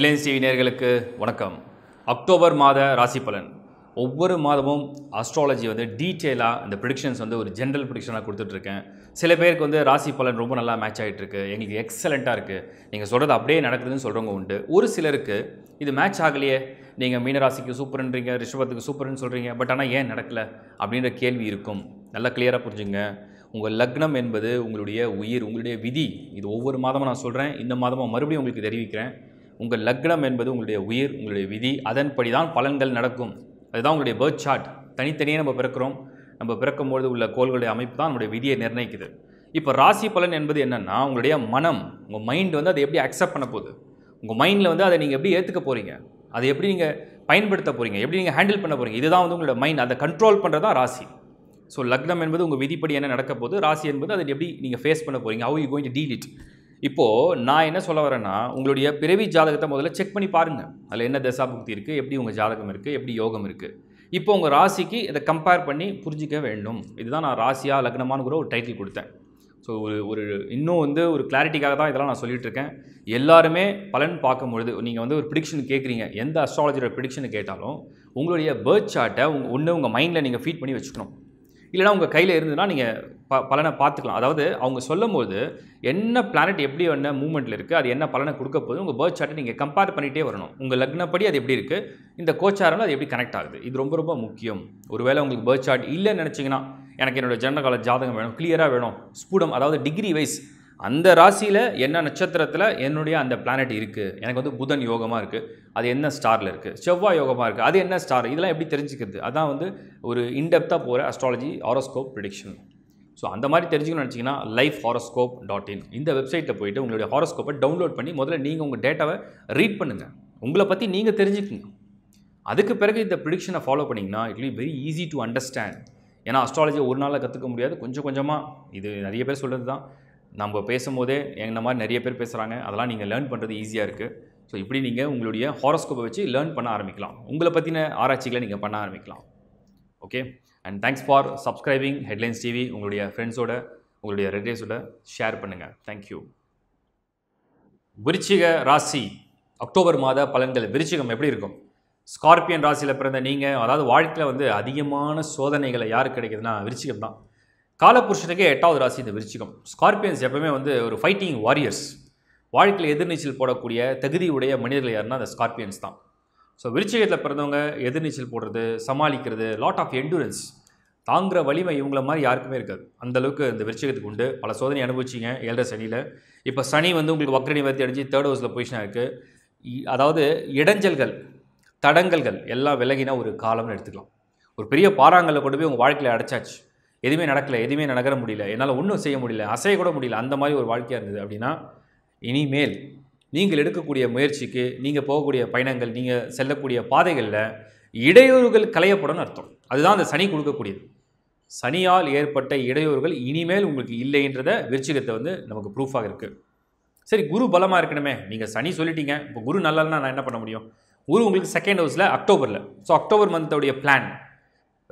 Headlines TV நேர்களுக்கு வணக்கம். October மாத ராசி பலன். ஒவ்வொரு மாதமும் அஸ்ட்ராலஜி வந்து டீட்டெயிலாக இந்த ப்ரிடிக்ஷன்ஸ் வந்து ஒரு ஜென்ரல் ப்ரிடிக்ஷனாக கொடுத்துட்ருக்கேன். சில பேருக்கு வந்து ராசி பலன் ரொம்ப நல்லா மேட்ச் ஆகிட்டு இருக்கு எங்களுக்கு எக்ஸலண்ட்டாக இருக்குது நீங்கள் சொல்கிறது அப்படியே நடக்குதுன்னு சொல்கிறவங்க உண்டு. ஒரு சிலருக்கு இது மேட்ச் ஆகலையே. நீங்கள் மீனராசிக்கு சூப்பர்ன்றீங்க ரிஷபத்துக்கு சூப்பர்னு சொல்கிறீங்க பட் ஆனால் ஏன் நடக்கலை? அப்படின்ற கேள்வி இருக்கும். நல்லா கிளியராக புரிஞ்சுங்க. உங்கள் லக்னம் என்பது உங்களுடைய உயிர் உங்களுடைய விதி. இது ஒவ்வொரு மாதமும் நான் சொல்கிறேன் இந்த மாதமும் மறுபடியும் உங்களுக்கு தெரிவிக்கிறேன். உங்கள் லக்னம் என்பது உங்களுடைய உயிர் உங்களுடைய விதி அதன்படி தான் பலன்கள் நடக்கும். அதுதான் உங்களுடைய பேர்த் சார்ட் தனித்தனியாக நம்ம பிறக்கிறோம். நம்ம பிறக்கும்பொழுது உள்ள கோள்களுடைய அமைப்பு தான் நம்முடைய விதியை நிர்ணயிக்குது. இப்போ ராசி பலன் என்பது என்னென்னா உங்களுடைய மனம் உங்கள் மைண்ட் வந்து அதை எப்படி அக்செப்ட் பண்ண போகுது? உங்கள் மைண்டில் வந்து அதை நீங்கள் எப்படி ஏற்றுக்க போகிறீங்க அதை எப்படி நீங்கள் பயன்படுத்த போகிறீங்க எப்படி நீங்கள் ஹேண்டில் பண்ண போகிறீங்க இதுதான் வந்து உங்களோட மைண்ட் அதை கண்ட்ரோல் பண்ணுறது தான் ராசி. ஸோ லக்னம் என்பது உங்கள் விதிப்படி என்ன நடக்க போகுது? ராசி என்பது அதை எப்படி நீங்கள் ஃபேஸ் பண்ண போகிறீங்க how you going to deal it இப்போது நான் என்ன சொல்ல வரேன்னா உங்களுடைய பிறவி ஜாதகத்தை முதல்ல செக் பண்ணி பாருங்கள் அதில் என்ன தசாபுக்தி இருக்குது எப்படி உங்கள் ஜாதகம் இருக்குது எப்படி யோகம் இருக்குது இப்போ உங்கள் ராசிக்கு இதை கம்பேர் பண்ணி புரிஞ்சிக்க வேண்டும். இதுதான் நான் ராசியா லக்னமானுங்கிற ஒரு டைட்டில் கொடுத்தேன். ஸோ ஒரு ஒரு இன்னும் வந்து ஒரு கிளாரிட்டிக்காக தான் இதெல்லாம் நான் சொல்லிகிட்ருக்கேன் இருக்கேன். எல்லாருமே பலன் பார்க்கும்பொழுது நீங்கள் வந்து ஒரு ப்ரிடிக்ஷன் கேட்குறீங்க. எந்த அஸ்ட்ராலஜியோட ப்ரிடிக்ஷன் கேட்டாலும் உங்களுடைய பேர்த் சார்ட்டை உங்கள் ஒன்று உங்கள் மைண்டில் நீங்கள் ஃபீட் பண்ணி வச்சுக்கணும். இல்லைனா உங்கள் கையில் இருந்ததுன்னா நீங்கள் ப பலனை பார்த்துக்கலாம். அதாவது அவங்க சொல்லும்போது என்ன பிளானட் எப்படி என்ன மூவ்மெண்ட்டில் இருக்குது அது என்ன பலனை கொடுக்க போகுது உங்கள் பேர்த் சார்ட்டை நீங்கள் கம்பேர் பண்ணிகிட்டே வரணும். உங்கள் லக்னப்படி அது எப்படி இருக்குது இந்த கோச்சாரம் அது எப்படி கனெக்ட் ஆகுது. இது ரொம்ப ரொம்ப முக்கியம். ஒருவேளை உங்களுக்கு பேர்த் சார்ட் இல்லைன்னு நினச்சிங்கன்னா எனக்கு என்னோடய ஜென்ரல் கால ஜாதகம் வேணும் கிளியராக வேணும். ஸ்பூடம் அதாவது டிகிரி வைஸ் அந்த ராசியில் என்ன நட்சத்திரத்தில் என்னுடைய அந்த பிளானட் இருக்குது எனக்கு வந்து புதன் யோகமாக இருக்குது அது என்ன ஸ்டாரில் இருக்குது செவ்வாய் யோகமாக இருக்குது அது என்ன ஸ்டார் இதெல்லாம் எப்படி தெரிஞ்சுக்கிறது? அதான் வந்து ஒரு இன்டெப்த்தாக போகிற அஸ்ட்ராலஜி ஹாரோஸ்கோப் ப்ரிடிக்ஷன் ஸோ அந்த மாதிரி தெரிஞ்சுக்கணும்னு நினச்சிங்கன்னா லைஃப் ஹாரோஸ்கோப் டாட் இன் இந்த வெப்சைட்டில் போயிட்டு உங்களுடைய ஹாரோஸ்கோப்பை டவுன்லோட் பண்ணி முதல்ல நீங்கள் உங்கள் டேட்டாவை ரீட் பண்ணுங்கள் உங்களை பற்றி நீங்கள் தெரிஞ்சுக்குங்க அதுக்கு பிறகு இந்த ப்ரிடிக்ஷனை ஃபாலோ பண்ணிங்கன்னா it will very easy to understand ஏன்னா அஸ்ட்ராலஜி ஒரு நாளில் கற்றுக்க முடியாது. கொஞ்சம் கொஞ்சமாக இது நிறைய பேர் சொல்கிறது தான் நம்ம பேசும்போதே என்ன மாதிரி நிறைய பேர் பேசுகிறாங்க அதெல்லாம் நீங்கள் லேர்ன் பண்ணுறது ஈஸியாக இருக்குது ஸோ இப்படி நீங்கள் உங்களுடைய ஹாரோஸ்கோப்பை வச்சு லேர்ன் பண்ண ஆரம்பிக்கலாம். உங்களை பற்றின ஆராய்ச்சிகளை நீங்கள் பண்ண ஆரம்பிக்கலாம். Okay and thanks for subscribing headlines TV உங்களுடைய ஃப்ரெண்ட்ஸோட உங்களுடைய ரிலேட்டிவ்ஸோட ஷேர் பண்ணுங்கள் தேங்க்யூ விருச்சிக ராசி அக்டோபர் மாத பலன்கள். விருச்சிகம் எப்படி இருக்கும்? ஸ்கார்பியன் ராசியில் பிறந்த நீங்கள் அதாவது வாழ்க்கையில் வந்து அதிகமான சோதனைகளை யாருக்கு கிடைக்குதுன்னா விருச்சிகம் தான் காலபுருஷனுக்கே எட்டாவது ராசி இந்த விருச்சிகம். ஸ்கார்பியன்ஸ் எப்பவுமே வந்து ஒரு ஃபைட்டிங் வாரியர்ஸ் வாழ்க்கையில் எதிர்நீச்சல் போடக்கூடிய தகுதியுடைய மனிதர்கள் யாருன்னா அந்த ஸ்கார்பியன்ஸ் தான். ஸோ விருச்சிகத்தில் பிறந்தவங்க எதிர்நீச்சல் போடுறது சமாளிக்கிறது லாட் ஆஃப் எண்டூரன்ஸ் தாங்குற வலிமை இவங்கள மாதிரி யாருக்குமே இருக்காது. அந்தளவுக்கு இந்த விருச்சிகத்துக்கு உண்டு. பல சோதனை அனுபவிச்சிங்க ஏழரை சனியில். இப்போ சனி வந்து உங்களுக்கு வக்ரணி வர்த்தி அடைஞ்சு தேர்ட் ஹவுஸில் பொசிஷனாக இருக்குது அதாவது இடைஞ்சல்கள் தடங்கல்கள் எல்லாம் விலகின ஒரு காலம்னு எடுத்துக்கலாம். ஒரு பெரிய பாறாங்கல்ல கொண்டு போய் உங்கள் வாழ்க்கையில் அடைச்சாச்சு. எதுவுமே நடக்கலை எதுவுமே நடக்கிற முடியல என்னால் ஒன்றும் செய்ய முடியல அசைய கூட முடியல அந்த மாதிரி ஒரு வாழ்க்கையாக இருந்தது அப்படின்னா இனிமேல் நீங்கள் எடுக்கக்கூடிய முயற்சிக்கு நீங்கள் போகக்கூடிய பயணங்கள் நீங்கள் செல்லக்கூடிய பாதைகளில் இடையூறுகள் களையப்படணும்னு அர்த்தம். அதுதான் அந்த சனி கொடுக்கக்கூடியது. சனியால் ஏற்பட்ட இடையூறுகள் இனிமேல் உங்களுக்கு இல்லைன்றத விருச்சிகத்தை வந்து நமக்கு ப்ரூஃபாக இருக்குது சரி குரு பலமாக இருக்கணுமே. நீங்கள் சனி சொல்லிட்டீங்க. இப்போ குரு நல்லா நான் என்ன பண்ண முடியும்? குரு உங்களுக்கு செகண்ட் ஹவுஸில் அக்டோபரில் ஸோ அக்டோபர் மந்தோடைய பிளான்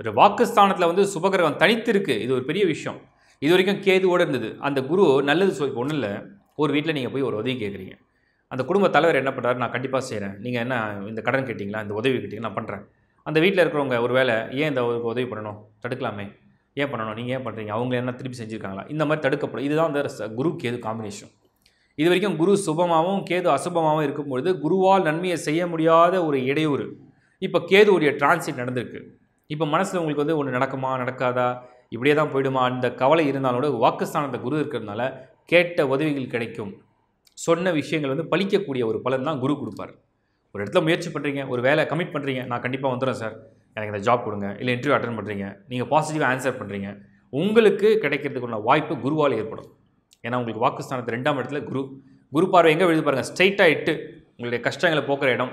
ஒரு வாக்குஸ்தானத்தில் வந்து சுபகிரகம் தனித்து இருக்குது இது ஒரு பெரிய விஷயம். இது வரைக்கும் கேதுவோடு இருந்தது. அந்த குரு நல்லது சொல் ஒன்றும் இல்லை. ஒரு வீட்டில் நீங்கள் போய் ஒரு உதவி கேட்குறீங்க அந்த குடும்ப தலைவர் என்ன பண்ணுறாரு நான் கண்டிப்பாக செய்கிறேன் நீங்கள் என்ன இந்த கடன் கேட்டிங்களா? இந்த உதவி கேட்டிங்களா? நான் பண்ணுறேன் அந்த வீட்டில் இருக்கிறவங்க ஒரு வேலை ஏன் இந்த ஒரு உதவி பண்ணணும்? தடுக்கலாமே. ஏன் பண்ணணும்? நீங்கள் ஏன் பண்ணுறீங்க அவங்க என்ன திருப்பி செஞ்சுருக்காங்களா? இந்த மாதிரி தடுக்கப்படும். இதுதான் அந்த குரு கேது காம்பினேஷன் இது வரைக்கும் குரு சுபமாகவும் கேது அசுபமாகவும் இருக்கும்பொழுது குருவால் நன்மையை செய்ய முடியாத ஒரு இடையூறு. இப்போ கேதுவுடைய டிரான்சிட் நடந்திருக்கு. இப்போ மனசில் உங்களுக்கு வந்து ஒன்று நடக்குமா நடக்காதா? இப்படியே தான் போயிடுமா? அந்த கவலை இருந்தாலும் கூட வாக்குஸ்தானத்தை குரு இருக்கிறதுனால கேட்ட உதவிகள் கிடைக்கும். சொன்ன விஷயங்கள் வந்து பலிக்கக்கூடிய ஒரு பலன் தான் குரு கொடுப்பார். ஒரு இடத்துல முயற்சி பண்ணுறீங்க ஒரு வேலை கமிட் பண்ணுறீங்க நான் கண்டிப்பாக வந்துடுறேன் சார். எனக்கு இந்த ஜாப் கொடுங்க இல்லை இன்டர்வியூ அட்டன் பண்ணுறீங்க நீங்கள் பாசிட்டிவாக ஆன்சர் பண்ணுறீங்க உங்களுக்கு கிடைக்கிறதுக்குள்ள வாய்ப்பு குருவால் ஏற்படும். ஏன்னா உங்களுக்கு வாக்குஸ்தானத்து ரெண்டாம் இடத்துல குரு. குரு பார்வை எங்கே விழுது பாருங்கள் ஸ்ட்ரைட்டாக இட்டு உங்களுடைய கஷ்டங்களை போக்குற இடம்.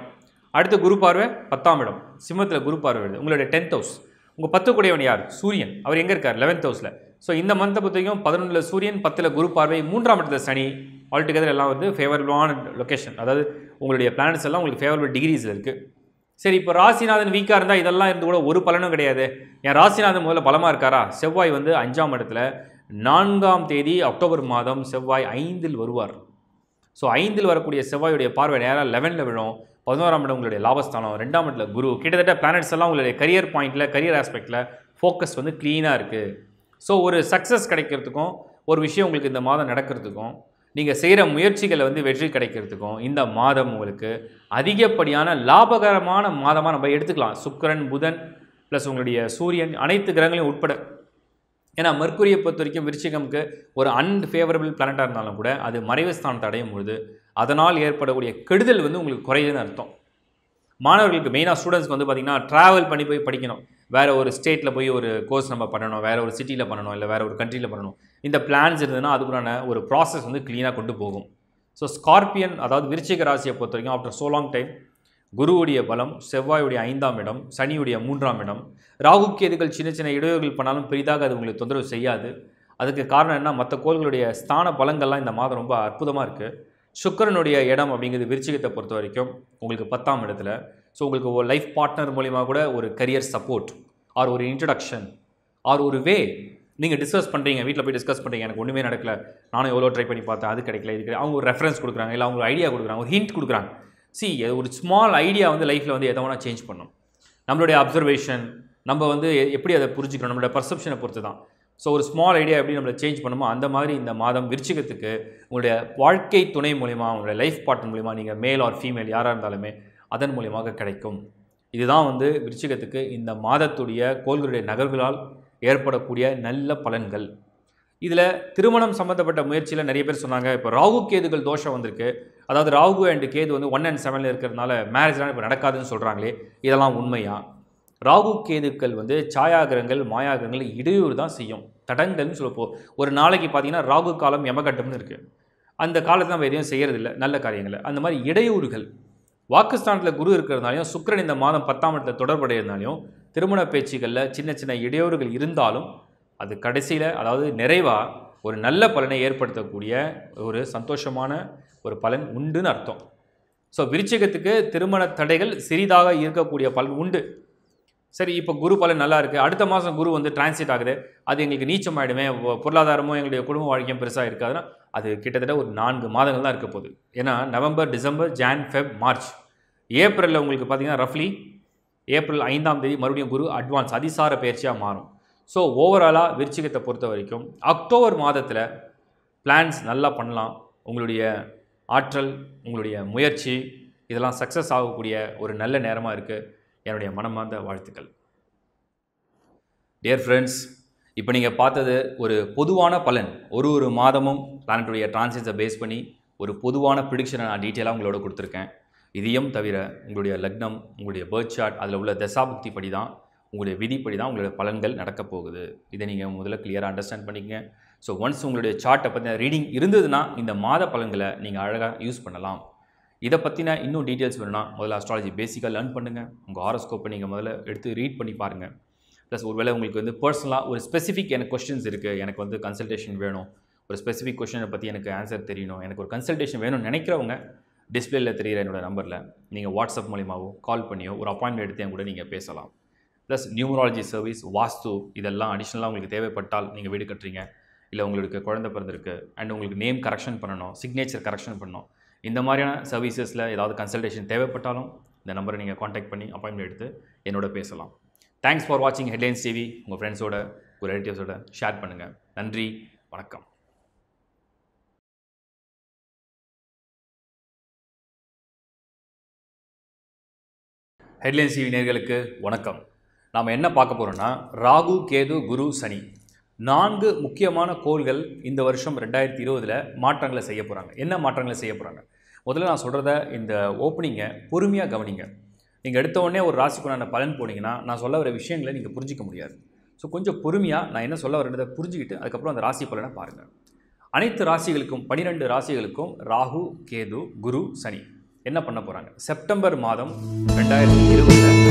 அடுத்த குரு பார்வை பத்தாம் இடம். சிம்மத்தில் குரு பார்வை உங்களுடைய டென்த் ஹவுஸ் உங்கள் பத்து கூடையவன் யார்? சூரியன். அவர் எங்கே இருக்கார்? லெவன்த் ஹவுஸில் ஸோ இந்த மந்த்தை பொறுத்தவரைக்கும் பதினொன்றில் சூரியன் பத்தில் குரு பார்வை மூன்றாம் இடத்துல சனி. ஆல்டுகெதர் எல்லாம் வந்து ஃபேவரபிளான லொக்கேஷன் அதாவது உங்களுடைய பிளானட்ஸ் எல்லாம் உங்களுக்கு ஃபேவரபிள் டிகிரிஸில் இருக்குது சரி இப்போ ராசிநாதன் வீக்காக இருந்தால் இதெல்லாம் இருந்து கூட ஒரு பலனும் கிடையாது. என் ராசிநாதன் முதல்ல பலமாக இருக்காரா? செவ்வாய் வந்து அஞ்சாம் இடத்துல நான்காம் தேதி அக்டோபர் மாதம் செவ்வாய் ஐந்தில் வருவார். ஸோ ஐந்தில் வரக்கூடிய செவ்வாயுடைய பார்வை நேராக லெவனில் விழும். பதினோராம் இடம் உங்களுடைய லாபஸ்தானம் ரெண்டாம் இடத்துல குரு. கிட்டத்தட்ட பிளானட்ஸ் எல்லாம் உங்களுடைய கரியர் பாயிண்டில் கரியர் ஆஸ்பெக்டில் ஃபோக்கஸ் வந்து க்ளீனாக இருக்குது ஸோ ஒரு சக்ஸஸ் கிடைக்கிறதுக்கும் ஒரு விஷயம் உங்களுக்கு இந்த மாதம் நடக்கிறதுக்கும் நீங்கள் செய்கிற முயற்சிகளை வந்து வெற்றி கிடைக்கிறதுக்கும் இந்த மாதம் உங்களுக்கு அதிகப்படியான லாபகரமான மாதமாக நம்ம எடுத்துக்கலாம். சுக்கிரன் புதன் ப்ளஸ் உங்களுடைய சூரியன் அனைத்து கிரகங்களையும் உட்பட ஏன்னா மெர்க்குரியை பொறுத்த வரைக்கும் விருச்சிகம்க்கு ஒரு அன்ஃபேவரபிள் பிளானட்டாக இருந்தாலும் கூட அது மறைவு ஸ்தானத்தை அடையும் பொழுது அதனால் ஏற்படக்கூடிய கெடுதல் வந்து உங்களுக்கு குறையுதுன்னு அர்த்தம். மாணவர்களுக்கு மெயினாக ஸ்டூடெண்ட்ஸ்க்கு வந்து பார்த்திங்கன்னா ட்ராவல் பண்ணி போய் படிக்கணும். வேறு ஒரு ஸ்டேட்டில் போய் ஒரு கோர்ஸ் நம்ம பண்ணணும் வேறு ஒரு சிட்டியில் பண்ணணும் இல்லை வேறு ஒரு கண்ட்ரியில் பண்ணணும். இந்த பிளான்ஸ் இருந்ததுன்னா அதுக்குறான ஒரு ப்ராசஸ் வந்து க்ளீனாக கொண்டு போகும். ஸோ ஸ்கார்பியன் அதாவது விருச்சிக ராசியை பொறுத்த வரைக்கும் ஆஃப்டர் சோ லாங் டைம் குருவுடைய பலம் செவ்வாயுடைய ஐந்தாம் இடம் சனியுடைய மூன்றாம் இடம். ராகு கேதுகள் சின்ன சின்ன இடையூறுகள் பண்ணாலும் பெரிதாக அது உங்களுக்கு தொந்தரவு செய்யாது. அதுக்கு காரணம் என்ன? மற்ற கோள்களுடைய ஸ்தான பலங்கள்லாம் இந்த மாதம் ரொம்ப அற்புதமாக இருக்குது சுக்கரனுடைய இடம் அப்படிங்கிறது விருச்சிகத்தை பொறுத்த வரைக்கும் உங்களுக்கு பத்தாம் இடத்துல. ஸோ உங்களுக்கு ஒரு லைஃப் பார்ட்னர் மூலிமா கூட ஒரு கரியர் சப்போர்ட் ஆர் ஒரு இன்ட்ரடக்ஷன் ஆர் ஒரு வே நீங்கள் டிஸ்கஸ் பண்ணுறீங்க வீட்டில் போய் டிஸ்கஸ் பண்ணுறீங்க எனக்கு ஒன்றுமே நடக்கல. நானும் எவ்வளோ ட்ரை பண்ணி பார்த்தேன். அது கிடைக்கல இது கிடைக்கல அவங்க ஒரு ரெஃபரன்ஸ் கொடுக்குறாங்க. இல்லை அவங்க ஐடியா கொடுக்குறாங்க. ஒரு ஹிண்ட் கொடுக்குறாங்க. சி ஒரு ஸ்மால் ஐடியா வந்து லைஃப்பில் வந்து எதை வேணால் சேஞ்ச் பண்ணும். நம்மளுடைய அப்சர்வேஷன் நம்ம வந்து எப்படி அதை புரிஞ்சுக்கணும்? நம்மளோட பர்செப்ஷனை பொறுத்து தான் ஸோ ஒரு ஸ்மால் ஐடியா எப்படி நம்மளை சேஞ்ச் பண்ணுமோ அந்த மாதிரி இந்த மாதம் விருச்சிகத்துக்கு உங்களுடைய வாழ்க்கை துணை மூலிமா உங்களுடைய லைஃப் பார்ட்னர் மூலிமா நீங்கள் மேல் ஆர் ஃபீமேல் யாராக இருந்தாலுமே அதன் மூலியமாக கிடைக்கும். இதுதான் வந்து விருச்சிகத்துக்கு இந்த மாதத்துடைய கோள்களுடைய நகர்வுகளால் ஏற்படக்கூடிய நல்ல பலன்கள். இதில் திருமணம் சம்மந்தப்பட்ட முயற்சியில் நிறைய பேர் சொன்னாங்க. இப்போ ராகு கேதுகள் தோஷம் வந்திருக்கு. அதாவது ராகு அண்ட் கேது வந்து ஒன் அண்ட் செவனில் இருக்கிறதுனால மேரேஜ்லாம் இப்போ நடக்காதுன்னு சொல்கிறாங்களே இதெல்லாம் உண்மையா? ராகு கேதுக்கள் வந்து சாயாகிரகங்கள் மாயாகிரகங்கள் இடையூறு தான் செய்யும். தடங்கல்னு சொல்லப்போ ஒரு நாளைக்கு பார்த்தீங்கன்னா ராகு காலம் எமகட்டம்னு இருக்குது அந்த காலத்தில் நம்ம எதையும் செய்கிறதில்ல நல்ல காரியங்களை. அந்த மாதிரி இடையூறுகள். வாக்குஸ்தானத்தில் குரு இருக்கிறதுனாலையும் சுக்கரன் இந்த மாதம் பத்தாம் இடத்துல தொடர்புடையதுனாலையும் திருமண பேச்சுகளில் சின்ன சின்ன இடையூறுகள் இருந்தாலும் அது கடைசியில் அதாவது நிறைவாக ஒரு நல்ல பலனை ஏற்படுத்தக்கூடிய ஒரு சந்தோஷமான ஒரு பலன் உண்டுன்னு அர்த்தம். ஸோ விருச்சிகத்துக்கு திருமண தடைகள் சிறிதாக இருக்கக்கூடிய பலன் உண்டு. சரி இப்போ குரு பலன் நல்லா இருக்குது அடுத்த மாதம் குரு வந்து டிரான்சிட் ஆகுது. அது எங்களுக்கு நீச்சம் ஆகிடுமே பொருளாதாரமும் எங்களுடைய குடும்ப வாழ்க்கையும் பெருசாக இருக்காதுன்னா அது கிட்டத்தட்ட ஒரு நான்கு மாதங்கள் தான் இருக்க போகுது. ஏன்னா November December Jan Feb March. ஏப்ரலில் உங்களுக்கு பார்த்தீங்கன்னா ரஃப்லி ஏப்ரல் ஐந்தாம் தேதி மறுபடியும் குரு அட்வான்ஸ் அதிசார பயிற்சியாக மாறும். ஸோ ஓவராலாக விருச்சிகத்தை பொறுத்த வரைக்கும் அக்டோபர் மாதத்தில் பிளான்ஸ் நல்லா பண்ணலாம். உங்களுடைய ஆற்றல் உங்களுடைய முயற்சி இதெல்லாம் சக்ஸஸ் ஆகக்கூடிய ஒரு நல்ல நேரமாக இருக்குது என்னுடைய மனமார்ந்த வாழ்த்துக்கள். டியர் ஃப்ரெண்ட்ஸ் இப்போ நீங்கள் பார்த்தது ஒரு பொதுவான பலன். ஒரு ஒரு மாதமும் பிளானட்டுடைய டிரான்சிட்ஸை பேஸ் பண்ணி ஒரு பொதுவான ப்ரிடிக்ஷனை நான் டீட்டெயிலாக உங்களோட கொடுத்துருக்கேன். இதையும் தவிர உங்களுடைய லக்னம் உங்களுடைய பேர்த் சார்ட் அதில் உள்ள தசாபக்தி படி தான் உங்களுடைய விதிப்படி தான் உங்களுடைய பலன்கள் நடக்கப் போகுது. இதை நீங்கள் முதல்ல கிளியராக அண்டர்ஸ்டாண்ட் பண்ணிக்கங்க. ஸோ ஒன்ஸ் உங்களுடைய சார்ட்டை பற்றின ரீடிங் இருந்ததுன்னா இந்த மாத பலன்களை நீங்கள் அழகாக யூஸ் பண்ணலாம். இதை பற்றின இன்னும் டீட்டெயில்ஸ் வேணும்னா முதல்ல அஸ்ட்ராலஜி பேசிக்காக லேர்ன் பண்ணுங்கள் உங்கள் ஹாரோஸ்கோப்பை நீங்கள் முதல்ல எடுத்து ரீட் பண்ணி பாருங்கள் ப்ளஸ் ஒருவேளை உங்களுக்கு வந்து பர்சனலாக ஒரு ஸ்பெசிஃபிக் எனக்கு கொஸ்டின்ஸ் இருக்குது எனக்கு வந்து கன்சல்டேஷன் வேணும். ஒரு ஸ்பெசிஃபிக் கொஷினை பற்றி எனக்கு ஆன்சர் தெரியணும். எனக்கு ஒரு கன்சல்டேஷன் வேணும்னு நினைக்கிறவங்க டிஸ்பிளேல தெரியிற என்னோடய நம்பரில் நீங்கள் வாட்ஸ்அப் மூலியமாகவோ கால் பண்ணியோ ஒரு அப்பாயின்மெண்ட் எடுத்து என் கூட நீங்கள் பேசலாம். ப்ளஸ் நியூமராலஜி சர்வீஸ் வாஸ்து இதெல்லாம் அடிஷ்னலாக உங்களுக்கு தேவைப்பட்டால் நீங்கள் வீடு கட்டுறீங்க. இல்லை உங்களுக்கு குழந்தை பிறந்திருக்கு அண்ட் உங்களுக்கு நேம் கரெக்ஷன் பண்ணணும் சிக்னேச்சர் கரெக்ஷன் பண்ணணும். இந்த மாதிரியான சர்வீசஸில் ஏதாவது கன்சல்டேஷன் தேவைப்பட்டாலும் இந்த நம்பரை நீங்கள் காண்டாக்ட் பண்ணி அப்பாயின்மெண்ட் எடுத்து என்னோட பேசலாம். தேங்க்ஸ் ஃபார் வாட்சிங் ஹெட்லைன்ஸ் டிவி உங்கள் ஃப்ரெண்ட்ஸோட உங்கள் ரிலேட்டிவ்ஸோட ஷேர் பண்ணுங்கள் நன்றி வணக்கம். ஹெட்லைன்ஸ் டிவி நேர்களுக்கு வணக்கம். நாம் என்ன பார்க்க போகிறோன்னா ராகு கேது குரு சனி. நான்கு முக்கியமான கோள்கள் இந்த வருஷம் ரெண்டாயிரத்தி இருபதில் மாற்றங்களை செய்ய போகிறாங்க என்ன மாற்றங்களை செய்ய போகிறாங்க முதல்ல நான் சொல்கிறத இந்த ஓப்பனிங்கை பொறுமையாக கவனிங்க. நீங்கள் எடுத்த உடனே ஒரு ராசிக்குண்டான பலன் போனீங்கன்னா நான் சொல்ல வர விஷயங்களை நீங்கள் புரிஞ்சிக்க முடியாது. ஸோ கொஞ்சம் பொறுமையாக நான் என்ன சொல்ல வரதை புரிஞ்சுக்கிட்டு அதுக்கப்புறம் அந்த ராசி பலனை பாருங்கள் அனைத்து ராசிகளுக்கும் பனிரெண்டு ராசிகளுக்கும் ராகு கேது குரு சனி. என்ன பண்ண போகிறாங்க செப்டம்பர் மாதம் ரெண்டாயிரத்தி இருபதில்